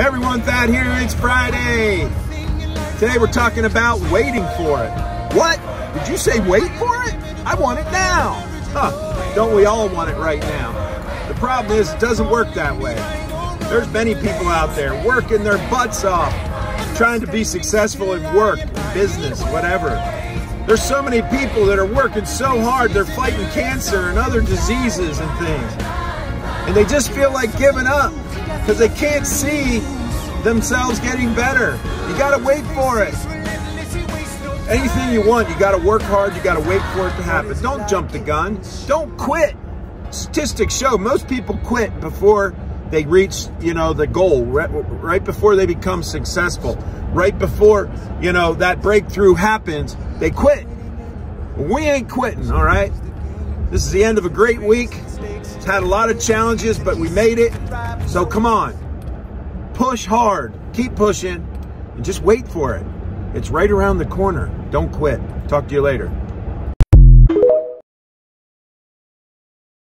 Hey everyone, Thad here. It's Friday. Today we're talking about waiting for it. What? Did you say wait for it? I want it now. Huh, don't we all want it right now? The problem is it doesn't work that way. There's many people out there working their butts off, trying to be successful in work, in business, whatever. There's so many people that are working so hard, they're fighting cancer and other diseases and things. And they just feel like giving up because they can't see themselves getting better. You gotta wait for it. Anything you want, you gotta work hard, you gotta wait for it to happen. Don't jump the gun. Don't quit. Statistics show most people quit before they reach, you know, the goal, right, right before they become successful, right before, you know, that breakthrough happens, they quit. We ain't quitting, all right? This is the end of a great week. Had a lot of challenges, but we made it. So come on, push hard, keep pushing, and just wait for it. It's right around the corner. Don't quit. Talk to you later.